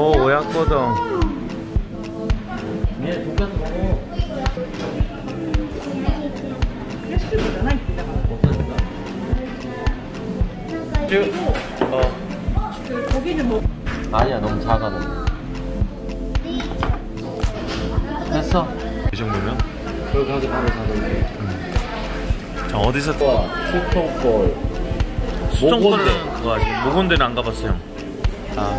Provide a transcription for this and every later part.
오 오야코동. 쭉 어. 아니야 너무 작아 너무. 됐어. 이 정도면? 그렇게 하게 바로 사는 자 어디서 거. 슈퍼볼. 수정권은 그거 아직 모건대는 안 가봤어요 아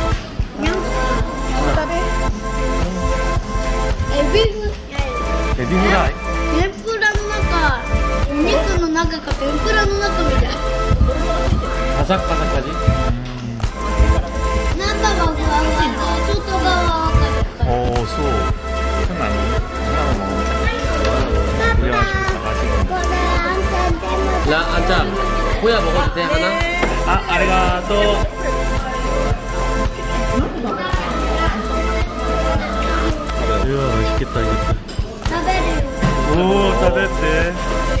ビフライ。天ぷらの中お肉の中か天ぷらの中みたい。パサッパサッパジ中がふわふわ外側はおおそう。そなパパこれあんたでもんやぼこってな。あありがとう。た。 오 타베테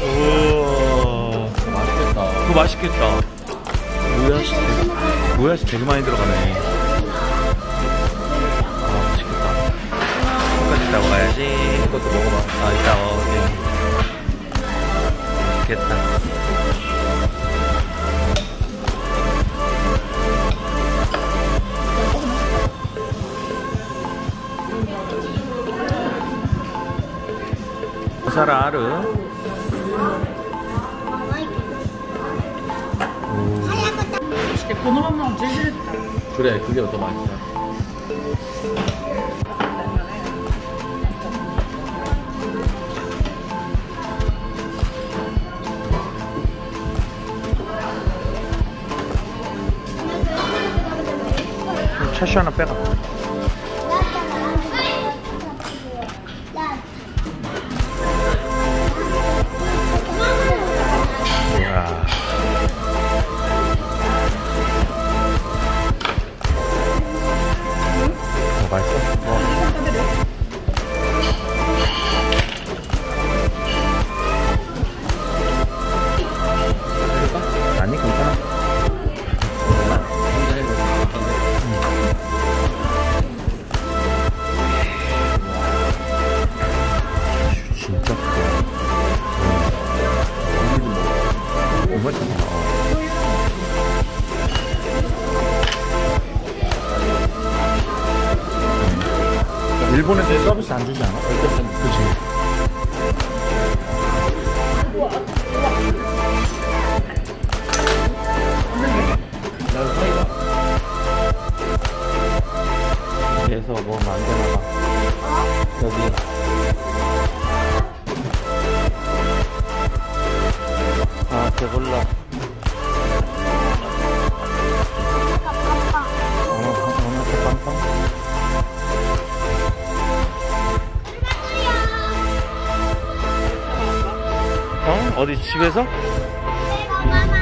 우와 맛있겠다. 그거 맛있겠다. 모야시 되게, 모야시 되게 많이 들어가네. 아 맛있겠다. 끝까지 이따 먹어야지 이것도 먹어봐. 아 이따 먹어야지 맛있겠다 부사라 아르. 그래 그게 더 맛있다. 차시 하나 빼가 정말 크다 일본에서 서비스 안 주지 않아? 그치 어? 어디 집에서? 마마